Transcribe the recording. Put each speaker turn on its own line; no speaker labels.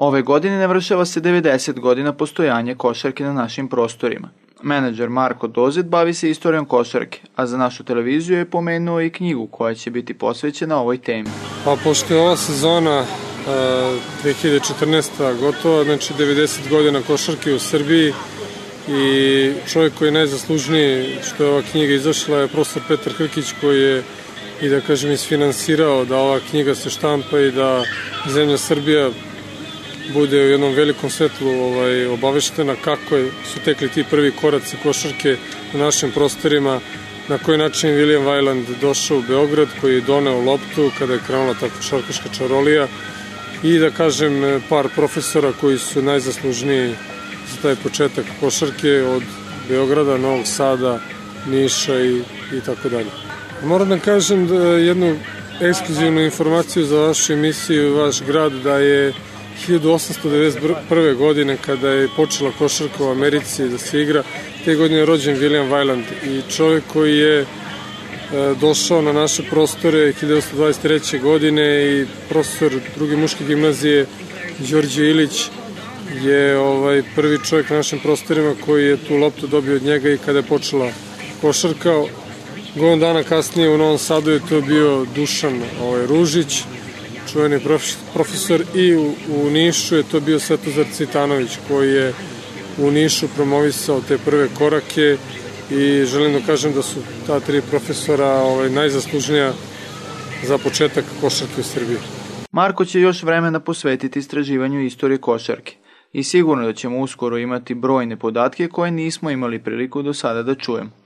Ove godine navršava se 90 godina postojanja košarke na našim prostorima. Menadžer Marko Dozet bavi se istorijom košarke, a za našu televiziju je pomenuo i knjigu koja će biti posvećena ovoj temi.
Pa pošto je ova sezona 2014. gotova, znači 90 godina košarke u Srbiji i čovjek koji je najzaslužniji što je ova knjiga izašla je profesor Petar Hrkić koji je i da kažem isfinansirao da ova knjiga se štampa i da zemlja Srbija bude u jednom velikom svetlu ovaj, obaveštena kako je, su tekli ti prvi koraci košarke na našim prostorima, na koji način William Weiland došao u Beograd koji je doneo loptu kada je krenula ta košarkaška čarolija i da kažem par profesora koji su najzaslužniji za taj početak košarke od Beograda, Novog Sada, Niša i, i tako dalje. Moram da kažem da jednu ekskluzivnu informaciju za vašu emisiju, vaš grad, da je 1891. godine kada je počela košarka u Americi da se igra, te godine je rođen William Weiland i čovjek koji je došao na naše prostore 1923. godine i profesor druge muške gimnazije Đorđe Ilić je ovaj prvi čovjek na našim prostorima koji je tu loptu dobio od njega i kada je počela košarka. Godin dana kasnije u Novom Sadu je to bio Dušan ovaj, Ružić, čuveni profesor i u, u Nišu je to bio Svetozar Citanović koji je u Nišu promovisao te prve korake i želim da kažem da su ta tri profesora ovaj, najzaslužnija za početak košarke u Srbiji.
Marko će još vremena posvetiti istraživanju istorije košarke i sigurno da ćemo uskoro imati brojne podatke koje nismo imali priliku do sada da čujemo.